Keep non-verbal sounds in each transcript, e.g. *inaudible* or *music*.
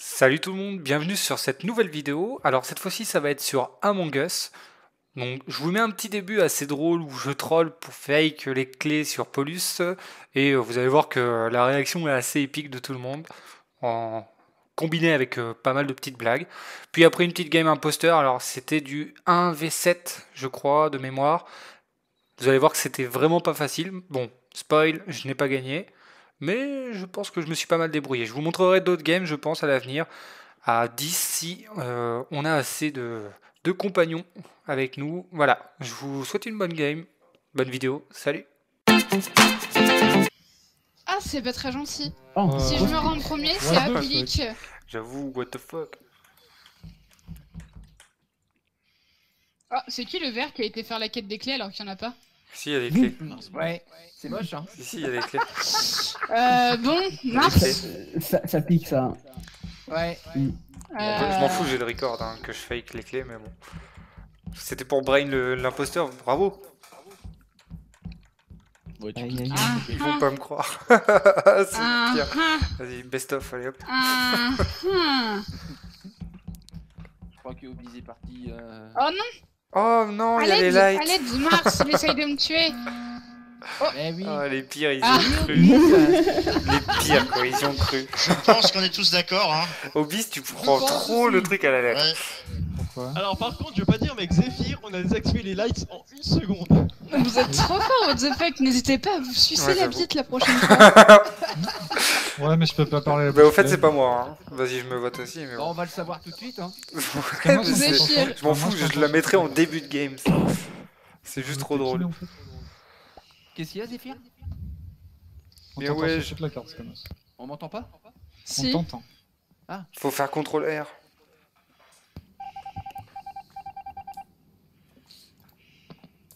Salut tout le monde, bienvenue sur cette nouvelle vidéo. Alors cette fois-ci ça va être sur Among Us. Donc je vous mets un petit début assez drôle où je troll pour fake les clés sur Polus et euh, vous allez voir que la réaction est assez épique de tout le monde en combiné avec euh, pas mal de petites blagues. Puis après une petite game imposteur, alors c'était du 1v7 je crois de mémoire. Vous allez voir que c'était vraiment pas facile. Bon, spoil, je n'ai pas gagné. Mais je pense que je me suis pas mal débrouillé. Je vous montrerai d'autres games, je pense, à l'avenir. À 10 si euh, on a assez de, de compagnons avec nous. Voilà, je vous souhaite une bonne game, bonne vidéo. Salut Ah, c'est pas très gentil. Oh. Si je me rends premier, c'est applique. J'avoue, what the fuck Ah, c'est qui le vert qui a été faire la quête des clés alors qu'il y en a pas? Si, il y a des clés. Ouais, c'est moche, hein. Si, si, il y a des clés. *laughs* Euh, bon, Mars Ça, ça pique ça. Ouais. Je euh, m'en fous, j'ai le record hein, que je fake les clés, mais bon. C'était pour Brain le- l'imposteur, bravo aïe, Ah, aïe. Ils vont pas me croire. *laughs* C'est ah, pire. ah, Vas-y, best of, allez hop. ah, ah. Je crois que Obiz est parti. Euh... Oh non, Oh non, il y a les lights à l'aide, Mars, il essaye de me tuer. *laughs* Eh oui. Oh, les pires, ils Ah. ont cru. Les pires, quoi, ils y ont cru. Je pense qu'on est tous d'accord, hein. Obis, tu prends trop aussi. le truc à la lettre. Ouais. Alors par contre, je veux pas dire, mais avec Zephyr, on a désactivé les lights en une seconde. Vous êtes trop fort, what the fuck. N'hésitez pas à vous sucer Ouais, la bite la prochaine *laughs* fois. Ouais, mais je peux pas parler. Bah, au fait, c'est pas moi. Hein. Vas-y, je me vote aussi, mais Bon, bon. on va le savoir tout de suite, hein. *laughs* Ouais, Zephyr. fait Je m'en fous, je je la mettrai en début de game. C'est juste trop drôle. Qu'est-ce qu'il y a, Mais t'entend ouais, je- la carte. On m'entend pas? Si. On t'entend. Faut faire contrôle R.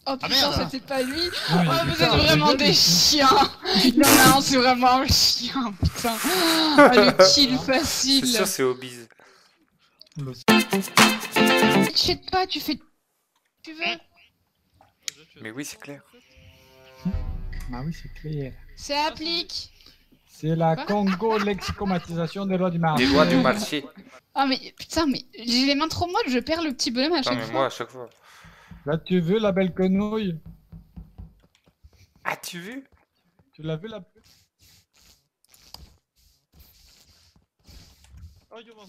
Oh Ah, putain, merde. c'était pas lui. Non, Oh, vous des êtes vraiment des chiens. A un, c'est vraiment un chien, putain. Oh, le kill C'est facile. sûr, c'est Obis. Le- T'inquiète pas, tu fais. Tu veux Mais oui, c'est clair. Ah oui, c'est clair. C'est applique. C'est la Quoi Congo lexicomatisation des lois du marché. Les lois du marché. Ah mais putain, mais j'ai les mains trop molles, je perds le petit bonhomme à Non, chaque mais fois. moi, à chaque fois. Là, tu veux la belle quenouille As-tu vu Tu l'as vu la. Oh yo, bon.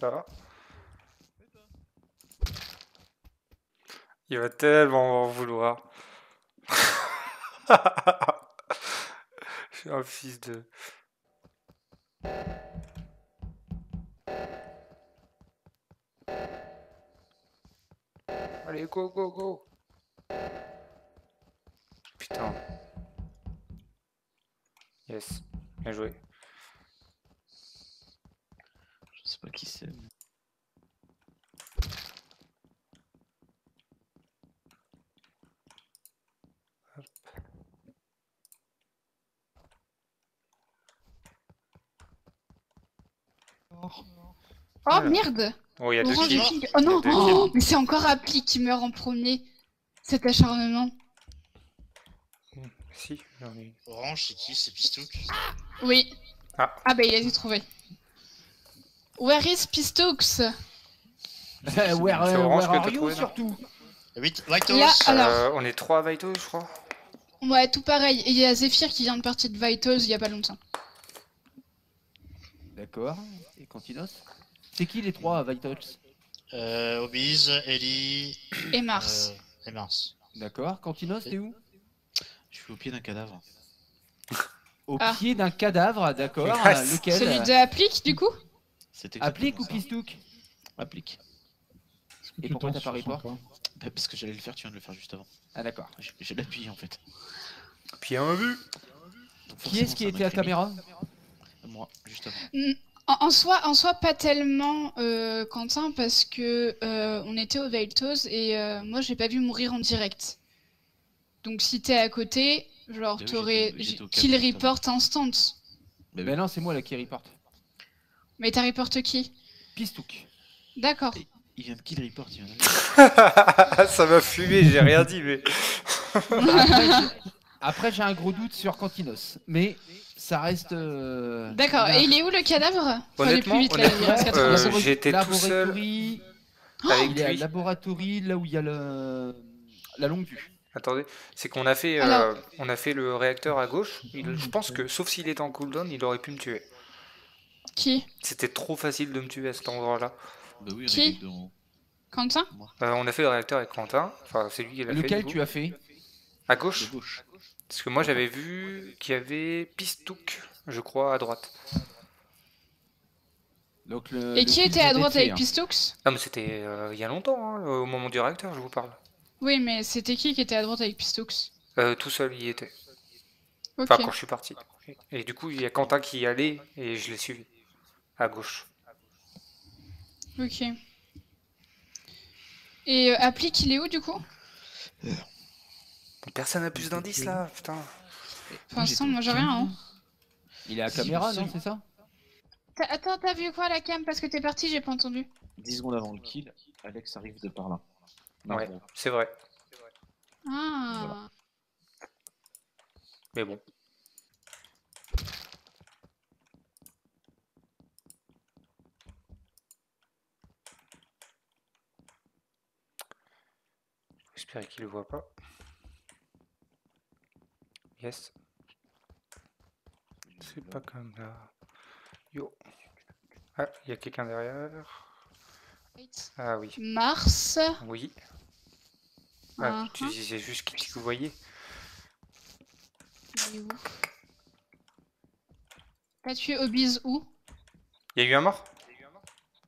Ça va? Il va tellement m'en vouloir. *laughs* Je suis un fils de. Allez, go, go, go. Putain. Yes, bien joué. Je sais pas qui c'est. mais- Oh Voilà. merde Oh, il y a deux Orange kills. Oh non oh, Mais c'est encore Applique qui meurt en premier. Cet acharnement. Si, j'en ai une. Orange, c'est qui? C'est Pistouk? Oui. Ah. Ah bah il a dû trouver. Where is Pistooks *laughs* Euh, Where, C'est euh, Orange where que are you, trouvé, surtout? 8 White Là, alors. Euh, on est trois à Vito, je crois. Ouais, tout pareil. Et il y a Zephyr qui vient de partir de Vitals il y a pas longtemps. D'accord. Et Cantinos? C'est qui les trois Vitals euh, Obiz, Ellie Et Mars. euh, et Mars. D'accord. Cantinos, t'es où Je suis au pied d'un cadavre. Au Ah. pied d'un cadavre, d'accord. Yes. Lequel Celui de Applique du coup Applique ou. Pistouk Applique. Et pourquoi t'as pas report Bah, parce que j'allais le faire, tu viens de le faire juste avant. Ah d'accord. J'ai l'appui en fait. Bien vu. Donc, Qui est-ce qui était à m'incrimine. caméra Moi, juste avant. En, en soi, en soi, pas tellement, euh, Quentin, parce que euh, on était au Veltos et euh, moi, j'ai pas vu mourir en direct. Donc, si t'es à côté, genre, oui, t'aurais kill report instant. Bah, Ben non, c'est moi là qui reporte. Mais t'as report qui? Pistouk. D'accord. Il vient de kill report, il vient de... *laughs* Ça m'a fumé, j'ai rien dit, mais. *laughs* Après, j'ai- un gros doute sur Cantinos, mais ça reste. euh, D'accord. Et il est où le cadavre? Honnêtement, plus vite là, il reste honnêtement, 80 euh, j'étais tout seul Laboratory, avec il est à lui. Laboratory, là où il y a le... la longue vue. Attendez, c'est qu'on a fait, euh, on a fait le réacteur à gauche. Il- je pense que, sauf s'il était en cooldown, il aurait pu me tuer. Qui? C'était trop facile de me tuer à cet endroit-là. Bah oui, on Qui. Quentin? Euh, on a fait le réacteur avec Quentin. Enfin, c'est lui qui l'a fait. Lequel tu as fait? À De gauche gauche. Parce que moi j'avais vu qu'il y avait Pistouk, je crois, à droite. Donc, le- Et le qui était à droite avec hein. Pistox Ah, mais c'était euh, il y a longtemps, hein, au moment du réacteur, je vous parle. Oui, mais c'était qui qui était à droite avec Pistox Euh, tout seul, il y était. Ok. Enfin, quand je suis parti. Et du coup, il y a Quentin qui y allait et je l'ai suivi. À gauche. Ok. Et euh, Applique, il est où du coup? Personne n'a plus d'indices là, putain. Pour l'instant, moi j'ai rien. Hein. Il est à Si, caméra, non C'est ça? T'as- Attends, t'as vu quoi la cam? Parce que t'es parti, j'ai pas entendu. 10 secondes avant le kill, Alex arrive de par là. Non, Ouais, bon. c'est vrai. Ah. Mais bon. J'espère qu'il le voit pas. Yes. C'est pas comme là. Yo. Ah, il y a quelqu'un derrière. Ah oui. Mars. Oui. Ah, Ah, tu hein. disais juste qui que vous voyez. Il est où? T'as tué Obise où? Il y a eu un mort?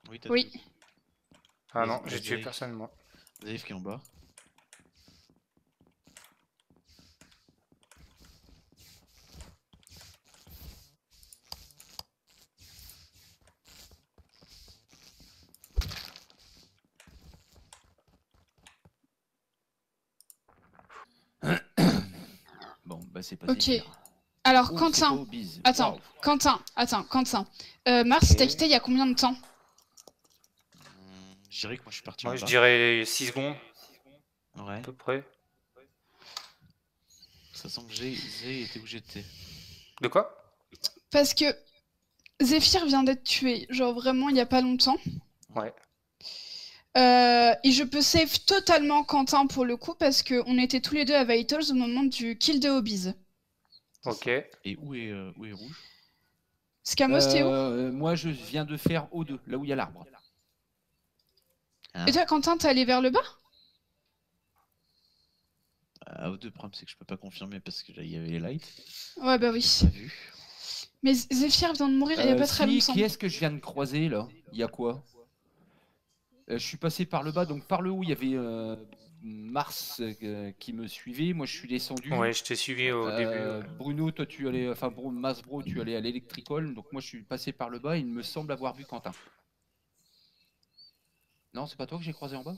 Oui, t'as Oui. Ah non, j'ai tué personne moi. Dave qui est en bas. Bon, bah c'est pas Ok. Alors, Quentin. Attends. Quentin, attends, Quentin. Euh, Mars, il t'a Ok. quitté il y a combien de temps Je dirais que moi je suis parti Moi je dirais 6 secondes Ouais. à peu près. Ça sent que Zé était où j'étais. De quoi? Parce que Zephyr vient d'être tué, genre vraiment il y a pas longtemps. Ouais. Euh, et je peux save totalement Quentin pour le coup parce que on était tous les deux à Vitals au moment du kill de Hobbies. Ok. Et où est, euh, où est rouge? Scamos, t'es où Euh, Moi, je viens de faire O2, là où il y a l'arbre. Hein Et toi, Quentin, t'es allé vers le bas? Ah, au deux, le problème c'est que je peux pas confirmer parce que là il y avait les lights. Ouais, bah oui. Pas vu. Mais Zephyr vient de mourir il y a pas très longtemps. Qui est-ce que je viens de croiser là? Il y a quoi? Je suis passé par le bas, donc par le haut, il y avait euh, Mars euh, qui me suivait. Moi, je suis descendu. Ouais, je t'ai suivi au Euh, début. Bruno, toi, tu allais, enfin, Bro- Masbro, tu allais à l'électricole. Donc moi, je suis passé par le bas. Il me semble avoir vu Quentin. Non, c'est pas toi que j'ai croisé en bas?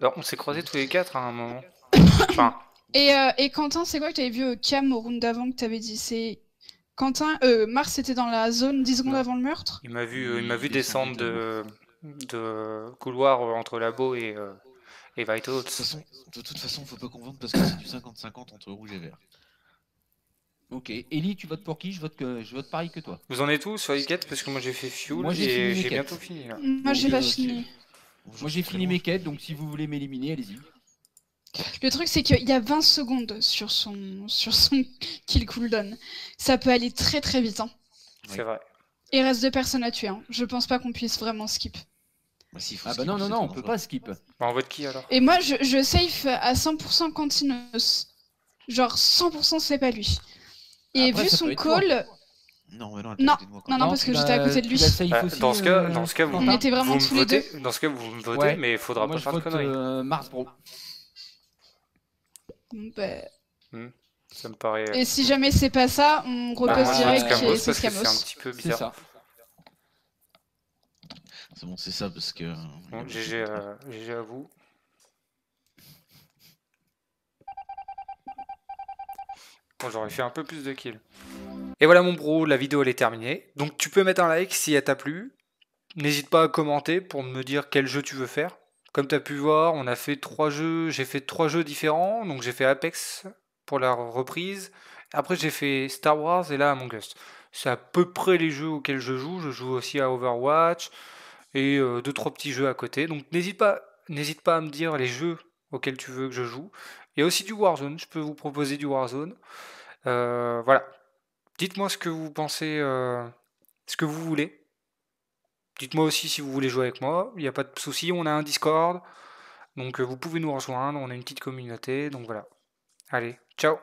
Alors, on s'est croisés tous les quatre à un moment. *coughs* Enfin, Et, euh, et Quentin, c'est quoi que t'avais vu au cam au round d'avant que t'avais dit? C'est Quentin, euh, Mars était dans la zone 10 secondes Non. avant le meurtre? Il m'a vu, euh, il Il m'a vu descendre de, de couloir euh, entre Labo et, euh, et Vitals. De toute façon, de toute façon, faut pas confondre parce que c'est du 50-50 entre rouge et vert. Ok. Ellie, tu votes pour qui? Je vote, que, je vote pareil que toi. Vous en êtes où sur les quêtes? Parce que moi j'ai fait Fuel Moi, et j'ai bientôt fini là. Moi, j'ai pas euh, fini. Moi, j'ai fini mes quêtes, donc si vous voulez m'éliminer, allez-y. Le truc, c'est qu'il y a 20 secondes sur son, sur son *laughs* kill cooldown. Ça peut aller très très vite. Hein. Oui. C'est vrai. Et il reste deux personnes à tuer. Hein. Je pense pas qu'on puisse vraiment skip. Bah, si, Ah bah non, non, non, on peut pas skip. Bah, on vote qui alors? Et moi, je, je safe à 100% Cantinos. Genre 100% c'est pas lui. Et Après, vu son call, Non, mais non, elle Non, de moi parce que j'étais à côté de lui. Bah, aussi, dans, ce cas, euh, dans ce cas, vous, On était vraiment vous tous les votez. Dans ce cas, vous me votez, Ouais. mais il faudra Moi, pas faire de conneries. euh, Mars, bro. bah, Ça me paraît. et si jamais c'est pas ça, on Bah, repose je direct Scamos et c'est que c'est un Scamos. petit peu bizarre. C'est bon, c'est ça parce que. euh, Bon, a GG, beaucoup de- euh, GG à vous. Bon, j'aurais fait un peu plus de kills. Et voilà mon bro, la vidéo elle est terminée. Donc tu peux mettre un like si elle t'a plu. N'hésite pas à commenter pour me dire quel jeu tu veux faire. Comme tu as pu voir, on a fait trois jeux, j'ai fait trois jeux différents. Donc j'ai fait Apex pour la reprise. Après, j'ai fait Star Wars et là Among Us. C'est à peu près les jeux auxquels je joue. Je joue aussi à Overwatch et euh, deux trois petits jeux à côté. Donc n'hésite pas, n'hésite pas à me dire les jeux auxquels tu veux que je joue. Il y a aussi du Warzone. Je peux vous proposer du Warzone. Euh, voilà. Dites-moi ce que vous pensez, euh, ce que vous voulez. Dites-moi aussi si vous voulez jouer avec moi. Il n'y a pas de souci. On a un Discord. Donc euh, vous pouvez nous rejoindre. On a une petite communauté. Donc voilà. Allez, ciao